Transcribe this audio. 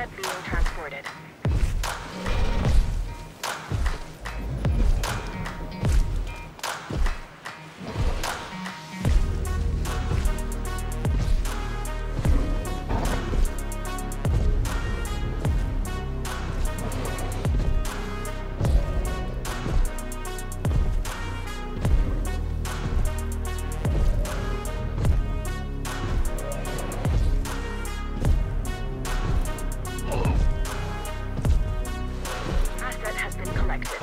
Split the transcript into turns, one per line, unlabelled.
Asset being transported.